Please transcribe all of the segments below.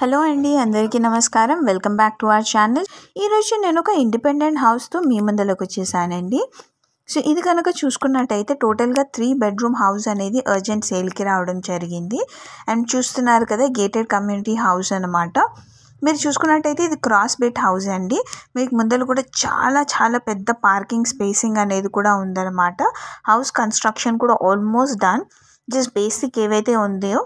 Hello అండి అందరికీ నమస్కారం. Welcome back to our channel. ఈరోజు నేను ఒక ఇండిపెండెంట్ హౌస్తో మీ ముందరకు వచ్చేసానండి. సో ఇది కనుక చూసుకున్నట్టయితే టోటల్గా త్రీ బెడ్రూమ్ హౌస్ అనేది అర్జెంట్ సేల్కి రావడం జరిగింది. అండ్ చూస్తున్నారు కదా గేటెడ్ కమ్యూనిటీ హౌస్ అనమాట మీరు చూసుకున్నట్టయితే ఇది క్రాస్ బిట్ హౌస్ అండి. మీకు ముందర కూడా చాలా చాలా పెద్ద పార్కింగ్ స్పేసింగ్ అనేది కూడా ఉందన్నమాట. హౌస్ కన్స్ట్రక్షన్ కూడా ఆల్మోస్ట్ డన్ జస్ట్ బేసిక్ ఏవైతే ఉందో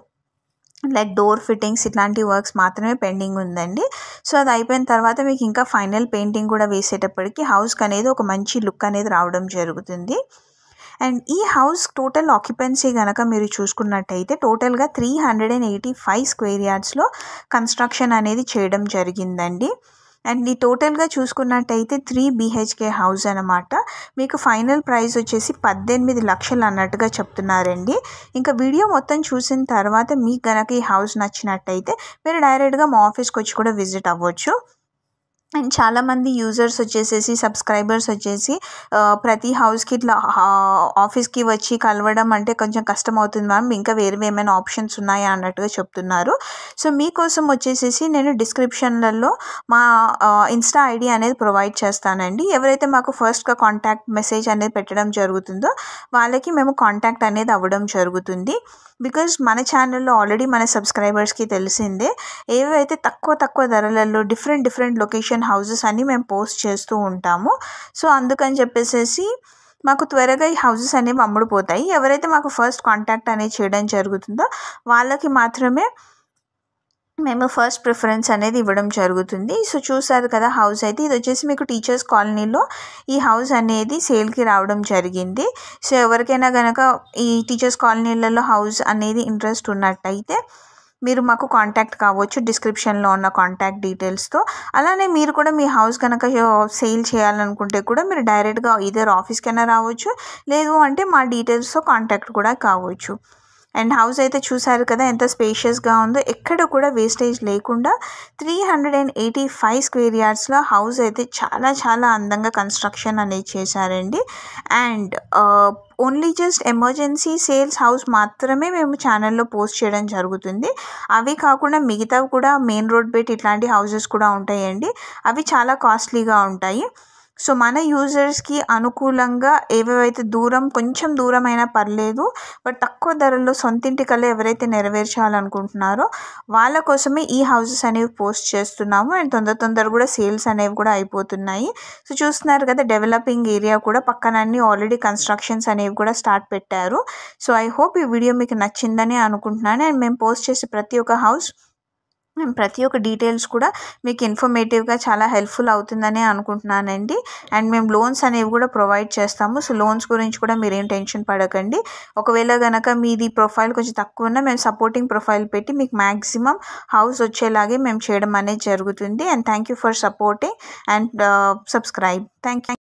లైక్ డోర్ ఫిట్టింగ్స్ ఇట్లాంటి వర్క్స్ మాత్రమే పెండింగ్ ఉందండి. సో అది అయిపోయిన తర్వాత మీకు ఇంకా ఫైనల్ పెయింటింగ్ కూడా వేసేటప్పటికి హౌస్కి అనేది ఒక మంచి లుక్ అనేది రావడం జరుగుతుంది. అండ్ ఈ హౌస్ టోటల్ ఆక్యుపెన్సీ కనుక మీరు చూసుకున్నట్టయితే టోటల్గా three hundred and eighty five square యార్డ్స్లో construction అనేది చేయడం జరిగిందండి. అండ్ ఈ టోటల్గా చూసుకున్నట్టయితే త్రీ బీహెచ్కే హౌస్ అనమాట మీకు ఫైనల్ ప్రైస్ వచ్చేసి పద్దెనిమిది లక్షలు అన్నట్టుగా చెప్తున్నారండి. ఇంకా వీడియో మొత్తం చూసిన తర్వాత మీకు గనక ఈ హౌస్ నచ్చినట్టయితే మీరు డైరెక్ట్గా మా ఆఫీస్కి వచ్చి కూడా విజిట్ అవ్వచ్చు. అండ్ చాలామంది యూజర్స్ వచ్చేసేసి సబ్స్క్రైబర్స్ వచ్చేసి ప్రతి హౌస్కి ఇట్లా ఆఫీస్కి వచ్చి కలవడం అంటే కొంచెం కష్టం అవుతుంది మ్యామ్ ఇంకా వేరే ఏమైనా ఆప్షన్స్ ఉన్నాయా అన్నట్టుగా చెప్తున్నారు. సో మీకోసం వచ్చేసేసి నేను డిస్క్రిప్షన్లలో మా ఇన్స్టా ఐడి అనేది ప్రొవైడ్ చేస్తానండి. ఎవరైతే మాకు ఫస్ట్గా కాంటాక్ట్ మెసేజ్ అనేది పెట్టడం జరుగుతుందో వాళ్ళకి మేము కాంటాక్ట్ అనేది అవ్వడం జరుగుతుంది. బికాజ్ మన ఛానల్లో ఆల్రెడీ మన సబ్స్క్రైబర్స్కి తెలిసిందే. ఏవైతే తక్కువ తక్కువ ధరలలో డిఫరెంట్ డిఫరెంట్ లొకేషన్ హౌజెస్ అన్నీ మేము పోస్ట్ చేస్తూ ఉంటాము. సో అందుకని చెప్పేసి మాకు త్వరగా ఈ హౌసెస్ అనేవి అమ్ముడుపోతాయి. ఎవరైతే మాకు ఫస్ట్ కాంటాక్ట్ అనేది చేయడం జరుగుతుందో వాళ్ళకి మాత్రమే మేము ఫస్ట్ ప్రిఫరెన్స్ అనేది ఇవ్వడం జరుగుతుంది. సో చూసారు కదా హౌస్ అయితే. ఇది వచ్చేసి మీకు టీచర్స్ కాలనీలో ఈ హౌస్ అనేది సేల్కి రావడం జరిగింది. సో ఎవరికైనా కనుక ఈ టీచర్స్ కాలనీలలో హౌస్ అనేది ఇంట్రెస్ట్ ఉన్నట్టయితే మీరు మాకు కాంటాక్ట్ కావచ్చు డిస్క్రిప్షన్లో ఉన్న కాంటాక్ట్ డీటెయిల్స్తో అలానే మీరు కూడా మీ హౌస్ కనుక సేల్ చేయాలనుకుంటే కూడా మీరు డైరెక్ట్గా ఇదర్ ఆఫీస్కైనా రావచ్చు లేదు అంటే మా డీటెయిల్స్తో కాంటాక్ట్ కూడా కావచ్చు. అండ్ హౌస్ అయితే చూసారు కదా ఎంత స్పేషియస్గా ఉందో. ఎక్కడ కూడా వేస్టేజ్ లేకుండా three hundred and eighty five square యార్డ్స్లో house అయితే చాలా చాలా అందంగా కన్స్ట్రక్షన్ అనేది చేశారండి. And only just emergency sales house మాత్రమే మేము ఛానల్లో పోస్ట్ చేయడం జరుగుతుంది. అవి కాకుండా మిగతావి కూడా మెయిన్ రోడ్ బెట్ ఇట్లాంటి హౌసెస్ కూడా ఉంటాయండి. అవి చాలా కాస్ట్లీగా ఉంటాయి. సో మన యూజర్స్కి అనుకూలంగా ఏవేవైతే దూరం కొంచెం దూరం అయినా పర్లేదు బట్ తక్కువ ధరల్లో సొంతింటి కల్లా ఎవరైతే నెరవేర్చాలనుకుంటున్నారో వాళ్ళ కోసమే ఈ హౌసెస్ అనేవి పోస్ట్ చేస్తున్నాము. అండ్ తొందర తొందర కూడా సేల్స్ అనేవి కూడా అయిపోతున్నాయి. సో చూస్తున్నారు కదా డెవలపింగ్ ఏరియా కూడా పక్కన అన్ని ఆల్రెడీ కన్స్ట్రక్షన్స్ అనేవి కూడా స్టార్ట్ పెట్టారు. సో ఐ హోప్ ఈ వీడియో మీకు నచ్చిందని అనుకుంటున్నాను. అండ్ మేము పోస్ట్ చేసే ప్రతి ఒక్క హౌస్ మేము ప్రతి ఒక్క డీటెయిల్స్ కూడా మీకు ఇన్ఫర్మేటివ్గా చాలా హెల్ప్ఫుల్ అవుతుందని అనుకుంటున్నానండి. అండ్ మేము లోన్స్ అనేవి కూడా ప్రొవైడ్ చేస్తాము. సో లోన్స్ గురించి కూడా మీరేం టెన్షన్ పడకండి. ఒకవేళ కనుక మీది ప్రొఫైల్ కొంచెం తక్కువ ఉన్నా మేము సపోర్టింగ్ ప్రొఫైల్ పెట్టి మీకు మ్యాక్సిమం హౌస్ వచ్చేలాగే మేము చేయడం అనేది జరుగుతుంది. And thank you for supporting and subscribe. Thank you.